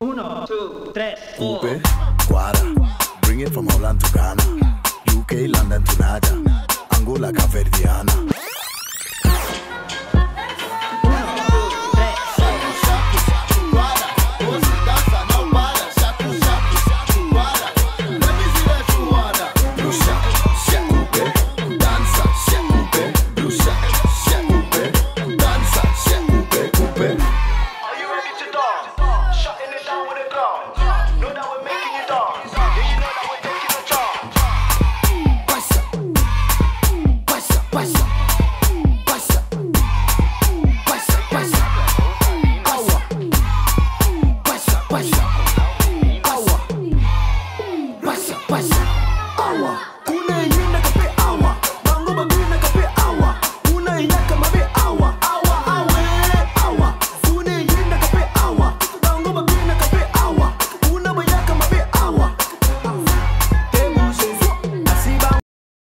Uno, two, tres, four. Upe, Guara, bring it from Holland to Ghana, UK, London to Naja, Angola, Caverdiana. pasa, pasa, pasa, pasa, agua, pasa, pasa, agua, pasa, pasa, agua,